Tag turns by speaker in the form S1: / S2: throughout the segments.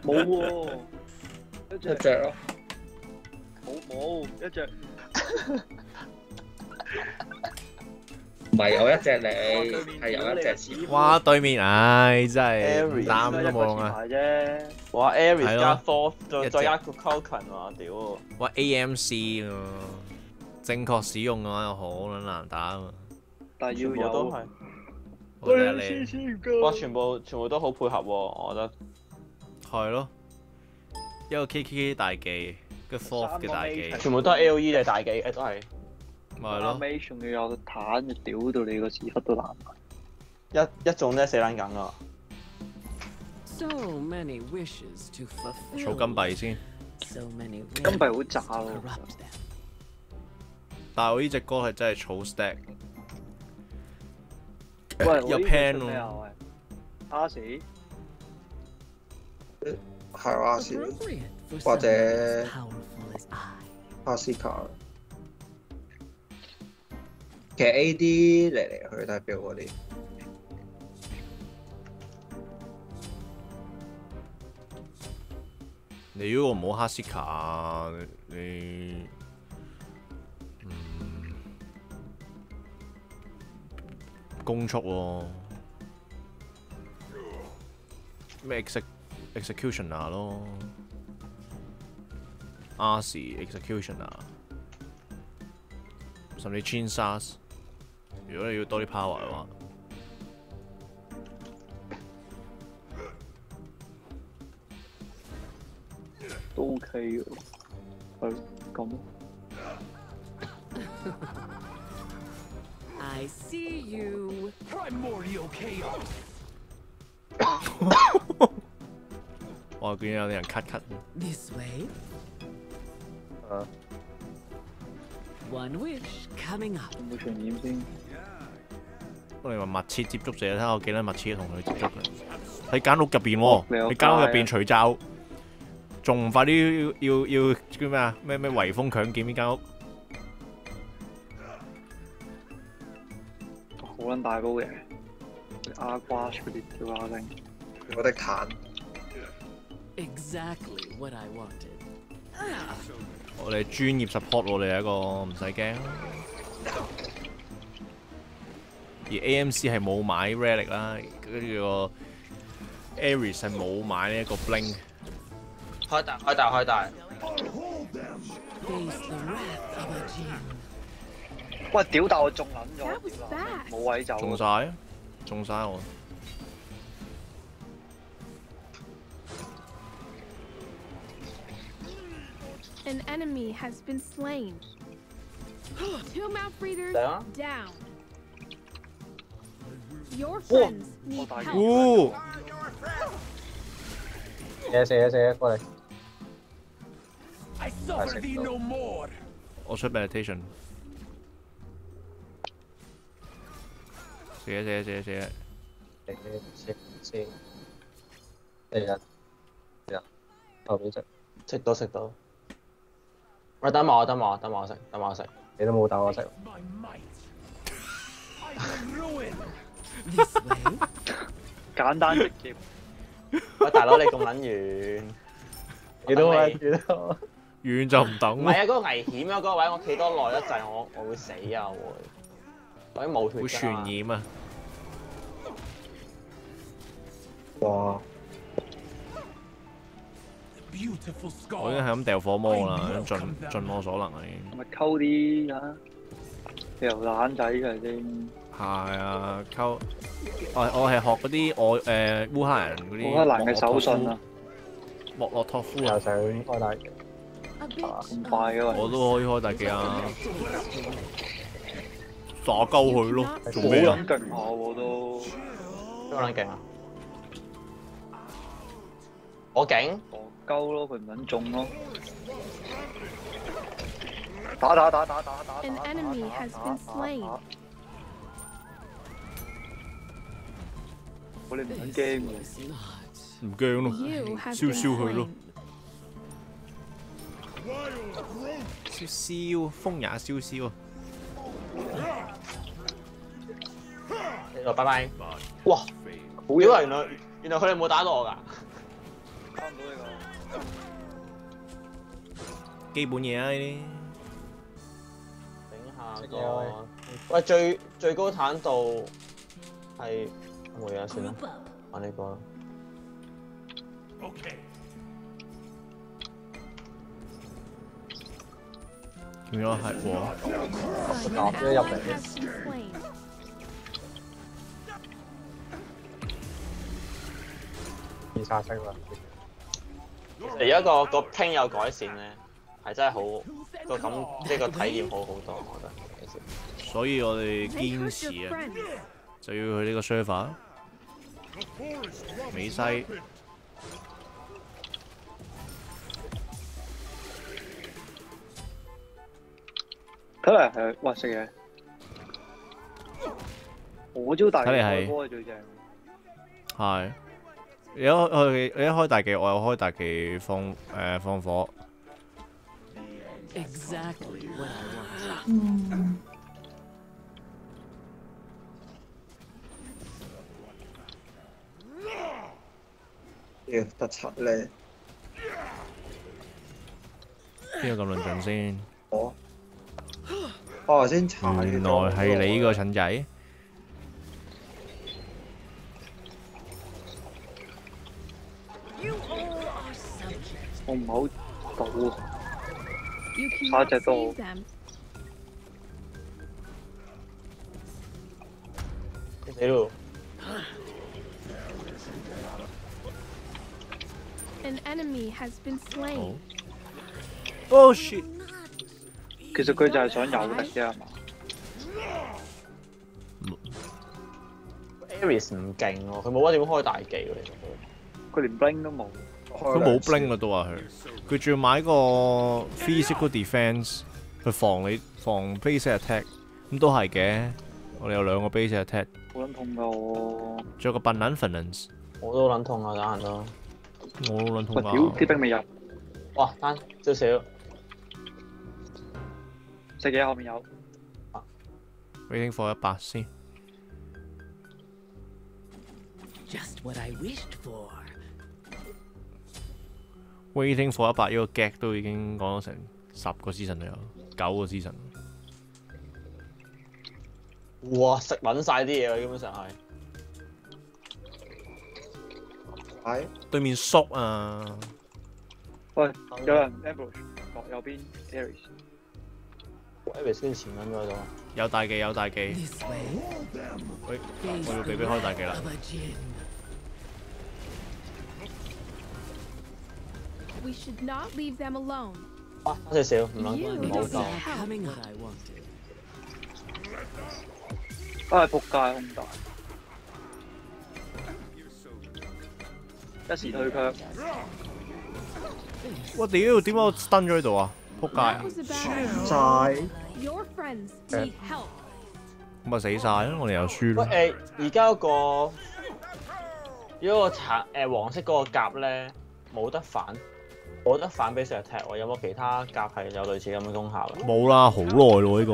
S1: 冇喎，一
S2: 一
S1: 隻
S2: 隻咯，
S1: 冇冇一隻，
S2: 唔係有一隻你，係有一隻似。
S3: 哇！對面唉，真係擔都冇用啊！
S4: 哇，Aries
S3: 係咯
S4: 加 Fourth，再再加個 Culkin 喎，屌！
S3: 哇！AMC 啊，正確使用嘅話又好撚難打啊嘛！
S1: 但係
S4: 全部
S1: 要有
S4: 都係，哇！全部全部都好配合喎，我覺得。
S3: 係咯，一個 KKK 大技，跟住 Fourth 嘅大技，
S4: 全部都係 A.O.E 定大技，誒都係。
S3: 咪係咯。
S1: 尾仲要有彈，就屌到你個屎忽都爛埋。
S4: 一一种咧死撚梗啊
S5: ！So many wishes to fulfill.
S3: 儲金幣先
S5: ，So many
S1: 金幣好渣咯，
S3: 但係我呢只歌係真係儲 stack，
S1: 喂，
S3: 有 pan 喎。
S1: 咩啊？系阿
S5: 斯，
S2: 或者阿斯卡。其实 A D 嚟嚟去去代表嗰啲。
S3: 你如果唔好哈斯卡，你嗯攻速咯、咩 X executioner 咯，R 時 executioner，甚至 Chin Sas，如果你要多啲 power 嘅話。
S1: 都 OK 嘅，係咁。
S5: I see you.
S6: Primordial chaos.
S3: 我見有啲人 cut
S5: cut，This way.
S2: 啊
S5: One wish coming up.
S1: 有冇傳染先？
S3: 我哋話密切接觸者，睇下我幾多密切同佢接觸嘅。喺間屋入邊喎，
S1: 哦你有
S3: 喺間屋入
S1: 快啊
S3: 邊除罩，仲唔快啲要要要叫咩啊？咩咩圍封強檢呢間屋？
S1: 好撚大煲嘅，阿瓜嗰啲跳下聲。
S2: 我的彈
S5: Exactly what I wanted.
S3: 我哋专业 support 我哋系一个唔使惊。而 AMC 系冇买 relic 啦，跟住个 Ares 系冇买呢一个 blink。
S4: 开大开大开大，
S5: Face the wrath of a Jinn.
S1: 喂，屌！但我中撚咗
S7: That was
S1: 屌啦
S7: fast.
S1: 冇位走。
S3: 中晒啊！中晒我。
S7: An enemy has been slain. Two mouth breathers
S4: There are?
S7: down. Your friends need
S1: Oh,
S7: help.
S3: 哦，
S2: 射射射過嚟
S6: ，I suffer thee no more.
S3: 我出 meditation。寫寫寫寫，
S2: 射射射，射人，射人，後邊食，
S4: 食到食到。喂，等埋我，等埋我，等埋我食，等埋我食。
S2: 你都冇等我食。
S1: 簡單直接。
S4: 喂，大佬你咁撚遠，
S2: 你都
S4: 我等你
S2: 你都
S3: 遠就唔等咯
S4: 唔係，啊，嗰個危險啊！嗰個位我企多耐一陣，我我會死啊！會，我已經冇血
S3: 會
S4: 㗎
S3: 傳染啊！
S2: 哇！
S6: Beautiful
S3: 我已經
S6: scar.
S3: 係咁掉火魔啦，盡盡我所能啊已經。
S1: 咪溝啲啊，掉懶仔嘅先。
S3: 係啊，溝我我係學嗰啲我誒烏克蘭嗰啲
S1: 烏克蘭嘅手信啊，
S3: 莫洛托夫啊
S2: 又，想開大
S1: 咁快嘅喂。
S3: 我都可以開大技啊，打鳩佢咯，做
S1: 好
S3: 咩啊
S1: 撚？勁下喎都。
S4: 邊個撚勁啊？我勁，
S1: 戇鳩咯，佢唔肯中咯。打打打打打打打
S7: An
S1: 打
S7: enemy
S1: 打
S7: has
S1: 打
S7: been
S1: 打
S7: slain.
S1: 打我哋唔撚
S5: this
S1: 驚嘅。
S5: was not.
S3: 唔驚咯
S7: ，You have
S3: 燒
S7: been
S3: 燒佢咯
S7: slain.，
S3: 燒燒風也燒燒啊！
S4: 呢個拜拜。哇！屌啊！原來原來佢哋冇打到我㗎。
S3: 基本嘢啊呢啲。
S4: 整下個。喂，最最高坦度係冇嘢算啦.玩呢個啦。
S6: Okay.
S3: 見我係喎
S7: ，An
S2: 打咗入嚟.二殺星啦，
S4: 而家個個拼有改善咧，係真係好個感即係個體驗好好多，我覺得。
S3: 所以我哋堅持啊，就要去呢個 server。美西.
S1: 睇嚟係哇食嘢。我招大
S3: 睇嚟係
S1: 開波係最正。
S3: 係。你一開你一開大技，我又開大技放誒、放火。
S5: Exactly what I want.
S2: 要得七咧，
S3: 边个咁论尽先？
S2: 我我头先查
S3: 原来系你个衬仔。
S5: You all are subjects.
S1: 我唔好赌。
S7: You
S1: Hard
S7: cannot
S1: to do.
S7: save them.
S4: 死咯
S7: ！An enemy has been
S3: 好
S7: slain.。
S3: Oh shit！
S1: 其實佢就係想有力啫係嘛
S4: ？Aries 唔勁喎，佢冇乜點開大技喎，其實。
S1: 佢連 bling 都冇。
S3: 佢冇 bling 啊都話佢，佢仲要買個 physical defense 去防你防 base attack，咁都係嘅。我哋有兩個 base attack，
S1: 好撚痛噶我。
S3: 仲有個 banana finance，
S4: 我都撚痛啊，打人都。
S3: 我都撚痛
S1: 喂屌。啲兵未入，
S4: 哇，單少少。
S1: 食嘢後面有。
S3: waiting for 一百先。
S5: Just what I wished for.
S3: Waiting for 一百呢個 gag 都已經講咗成十個 season 都有，九個 season。
S4: 哇！食撚晒啲嘢喎，基本上係。
S2: 係
S3: 對面縮啊！
S1: 喂，有人 ambush 右邊 Aries。
S4: Aries 先前撚咗度。
S3: 有大技有大技，喂，我要俾佢開大技啦
S7: We should not leave them alone.
S4: 哇！单少少，唔撚
S7: You
S4: 唔好
S7: don't
S4: 够。
S7: need help.
S5: Coming what I wanted.
S1: 啊！仆街空大。一时退却，
S3: 我屌，点解我 stun 咗喺度啊？仆
S7: That
S3: 街，
S7: was a battle.
S2: 晒
S7: Your friends need help.
S3: 咁咪死晒啦！我哋又输
S4: 喂
S3: 咯。
S4: 诶，而家嗰个如果个橙诶黄色嗰个甲咧冇得反， 我覺得反比上日踢我有冇其他甲係有類似咁嘅功效？
S3: 冇啦，好耐咯呢個，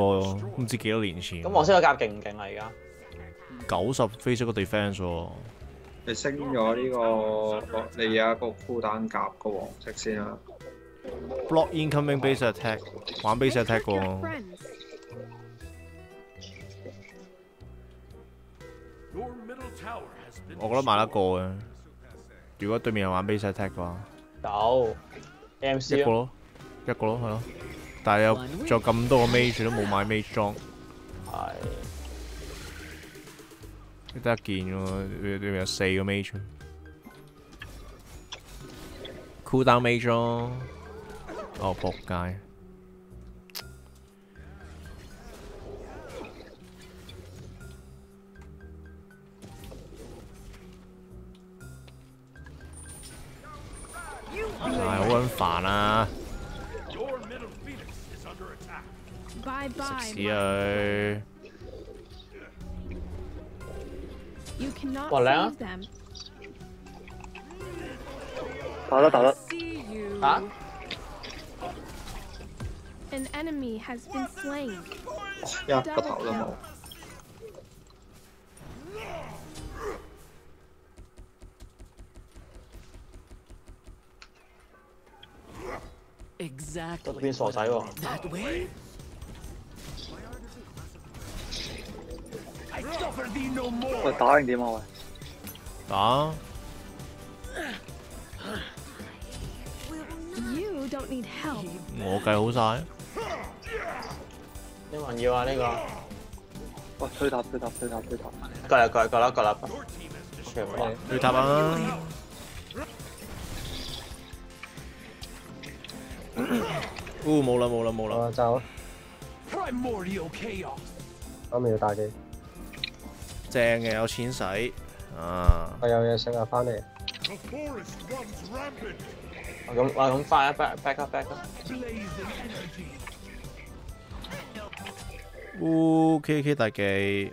S3: 唔知幾多年前。
S4: 咁黃色嘅甲勁唔勁啊？而家
S3: 九十非出個 defense 喎、
S2: 你升咗呢、這個，你有一個孤單甲個黃色先啦、啊。
S3: block incoming base attack，玩 base attack
S6: 过。
S3: 我觉得买得过嘅，如果对面有玩 base attack 嘅话。
S4: 有 MC，
S3: 一个咯，一个咯，系咯。但系有仲有咁多个 mage 都冇買 mage 装，
S4: 系
S3: 得一件喎，對面有四個 mage。cooldown mage 咯。哦，仆街！撚煩啊
S6: ！Your middle phoenix is under attack.
S7: Bye
S3: 食
S7: bye.
S3: 屎啊佢
S7: ！You cannot
S4: Well, now-
S7: save them.
S1: 打得打得
S5: ，See you.
S4: 打
S7: An enemy has been slain.
S2: 一個頭都冇。
S5: Exactly.
S4: 变傻仔喎
S5: That way?
S6: I suffer thee no
S1: 喂
S6: more.
S1: 打定点啊喂？
S3: 打
S7: You don't need help.
S3: 我计好晒。
S4: 有冇人要啊？呢、
S1: 喂推塔推塔推塔推塔！
S4: 个过嚟过嚟过啦过啦。OK，好啦
S3: 去塔啊！ 哦，冇啦冇啦冇啦！
S2: 我走
S6: ，Primordial chaos.
S2: 要打機，
S3: 正嘅有錢使啊！
S2: 我有嘢食啊，翻嚟。
S6: Rampant.
S4: 咁哇咁快啊！back back up back up。
S3: O K K 大技，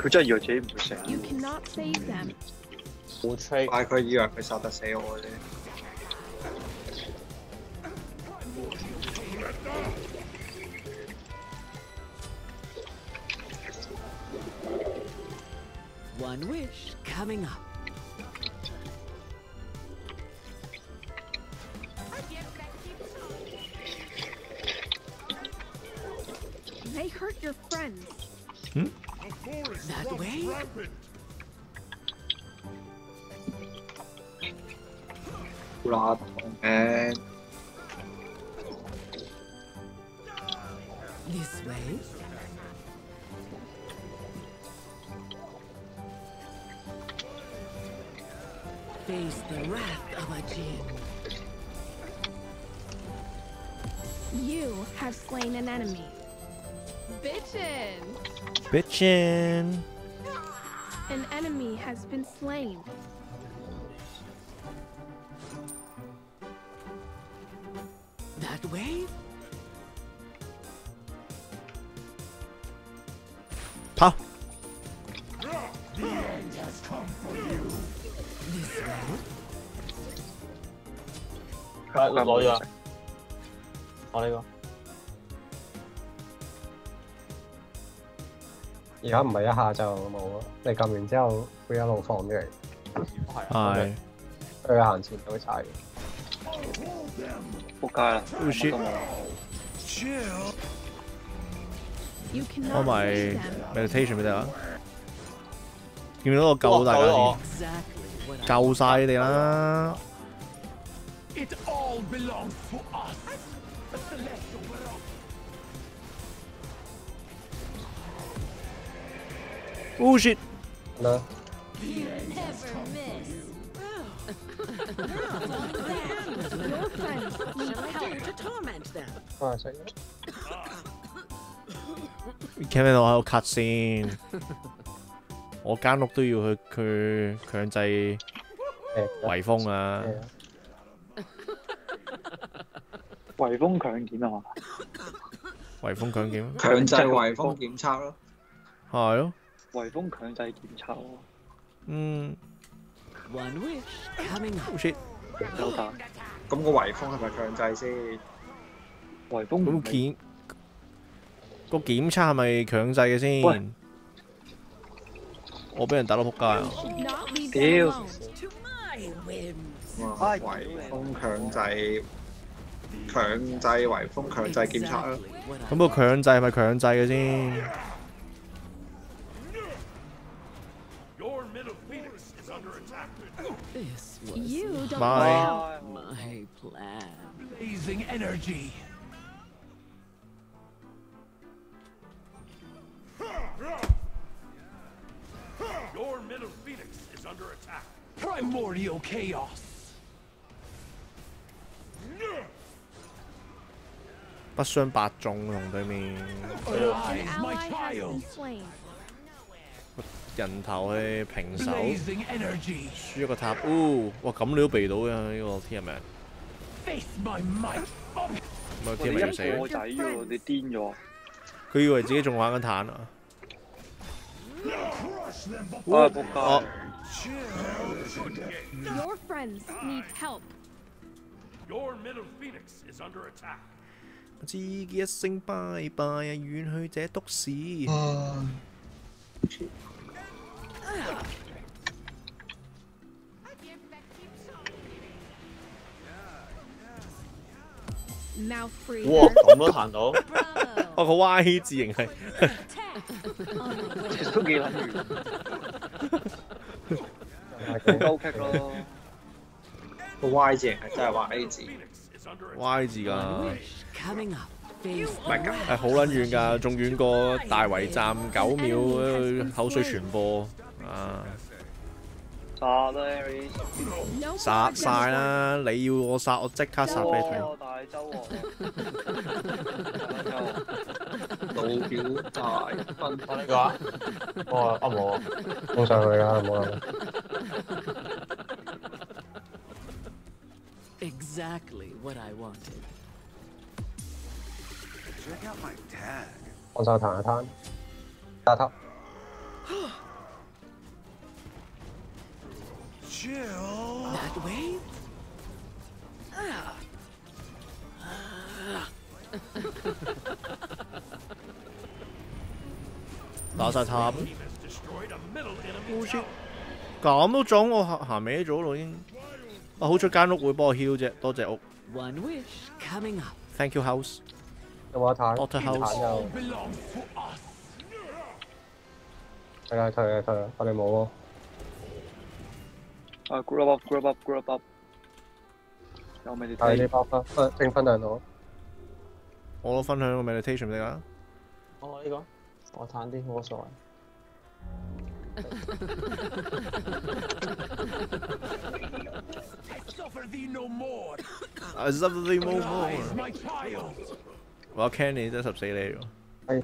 S1: 佢真係以為自己唔會死。
S7: You cannot save them.
S4: 好 trade
S2: 但係佢以為佢殺得死我啫。
S5: One wish coming up.
S7: They hurt your friends.
S6: forest
S5: That
S6: runs
S5: way?
S6: rampant.
S2: 啦，誒
S5: ，This way? Face the wrath of a Jin.
S7: You have slain an enemy. Bitchin!
S3: bitchin。
S7: An enemy has been slain.
S5: That way?
S3: 跑！
S6: The end has come for you.
S5: This way?
S4: 攞攞咗啊。我呢个
S2: 而家唔係一下就冇咯，你撳完之後會一路放出嚟，
S4: 係
S2: 佢行前都會踩嘅。
S1: 仆街啦
S3: ！Oh shit
S1: 乜都冇
S6: Chill.
S7: You
S3: 開
S7: cannot
S3: 埋
S7: save them.
S3: meditation 俾你啊！見唔見到我救大家救晒你哋啦！
S2: 食。
S3: 你聽唔聽到我喺度 cut 先？我間屋都要去佢強制
S2: 誒，
S3: 圍封啊！
S1: 圍封強檢啊嘛！
S3: 圍封強檢
S8: 強制圍封檢測咯。
S3: 係咯，
S1: 圍封強制檢查喎，
S3: 嗯
S5: One wish coming up.
S3: Oh shit！
S1: 有打
S8: 咁個圍封係咪強制先？
S1: 圍封唔係
S3: 咁檢個檢測係咪強制嘅
S1: 喂
S3: 先？我俾人打到仆街啊
S1: 屌
S8: 圍封強制強制圍封強制檢測咯。
S5: Exactly what I
S3: 咁個強制係咪強制嘅先？
S5: This was
S7: you don't my,
S5: my plan.
S6: Blazing energy. Your middle phoenix is under attack. Primordial chaos.
S3: 人頭去平手.輸一個塔。哦，哇咁你都避到嘅呢個天人命
S6: ，Face my might. Up.
S3: 咁啊
S1: 喂
S3: 天人命要死
S1: 我仔喎，你癲咗？
S3: 佢以為自己仲玩緊坦啊！
S1: 啊仆
S3: 哦
S1: 街
S7: ！Your friends need help.
S6: Your middle phoenix is under attack.
S3: 自己一聲拜拜啊，遠去這篤屎。
S4: 哇咁都彈到，
S3: 哦，個 Y 字型係
S1: 其實都幾撚遠，高棘咯。
S8: 個 Y 字形係真係話 A 字.
S3: Y 字㗎。
S8: 係
S3: 好撚遠㗎，仲遠過大圍站九秒呃口水傳播啊！
S1: 殺啦
S7: Aries！No
S3: 殺晒啦！你要我殺，我即刻殺俾你睇。
S1: 哦大周王，
S8: 老表大分
S4: 我呢個啊，我啊冇啊，
S2: 衝上去啦，冇啦。
S5: exactly what I wanted.
S2: 放手彈一攤，打頭。
S5: That way?
S3: 打晒塔.咁都中我行行歪咗咯已經。啊，好彩間屋會幫我 heal 啫，多謝屋
S5: One wish coming
S3: up.，thank you house。
S2: 有冇得彈
S3: ？Doctor House
S2: 彈又
S6: Belongs to us.
S2: 退啦退啦退啦，我哋冇喎。
S1: 啊 group up group up group up，有咩
S2: 但係
S1: 睇
S2: 你爆分分正分兩度，
S3: 我都分享個 meditation 俾你啊！
S4: 我呢個我彈啲冇乜所謂。
S6: Suffer thee no more.
S3: I love the more
S6: Rise,
S3: more。我 Kenny 真係十四厘喎。
S2: 哎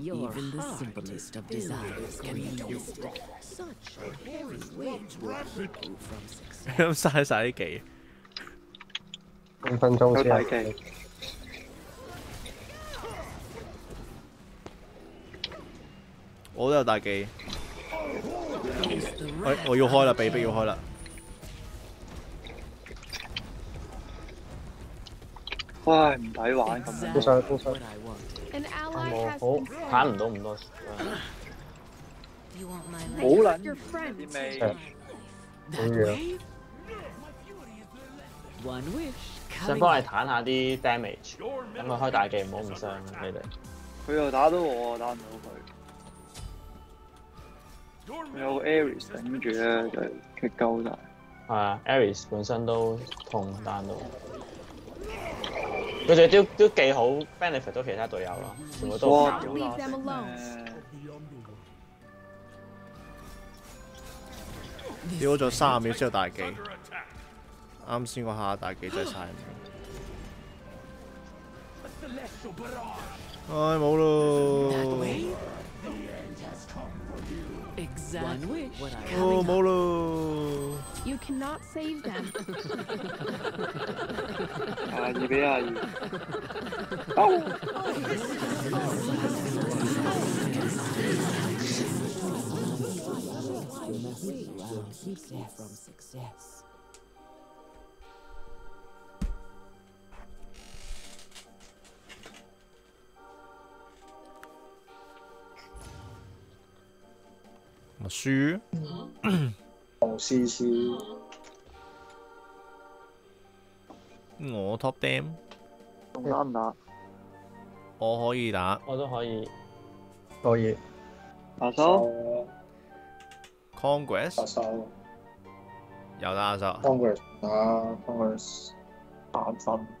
S5: Your Even the simplest of desires can be tasted. Such a hairy way to keep you from success.
S3: 咁嘥晒啲技。
S2: 五分鐘
S1: 有大
S2: 先係
S1: 技，
S3: 我都有大技。
S5: Is the
S3: 喂
S5: right，
S3: 我要開啦，
S1: 唉，唔抵玩咁。
S5: 高晒，
S7: 高晒。
S4: 阿
S7: 莫
S4: 好，
S7: 砍
S4: 唔到咁多。
S1: 好
S7: 卵
S1: 啲味。
S4: 点
S5: 样？
S4: 新方
S5: 系
S4: 坦下啲 damage，咁佢开大技唔好唔伤你哋。
S1: 佢又打到我，打唔到佢。有 Aries 顶住咧，佢佢够大。
S4: 系啊，Aries 本身都痛，但到。佢哋都都幾好 benefit 到其他隊友咯，全部都
S1: 好
S4: 咯。
S1: 屌，
S3: 仲三十秒之後大技，啱先嗰下大技真係曬。唉，冇咯。哦，冇咯。
S7: You cannot save them.
S1: 廿二比廿二。
S5: will keep you from success.
S3: 咪輸。
S8: 黃思思
S3: 我 top dam，
S1: 仲打唔打？
S3: 我可以打
S4: 我都可以。
S2: 可以
S1: 阿叔
S3: ，Congress，
S8: 收
S3: 有打手。
S8: Congress 打 Congress 八分。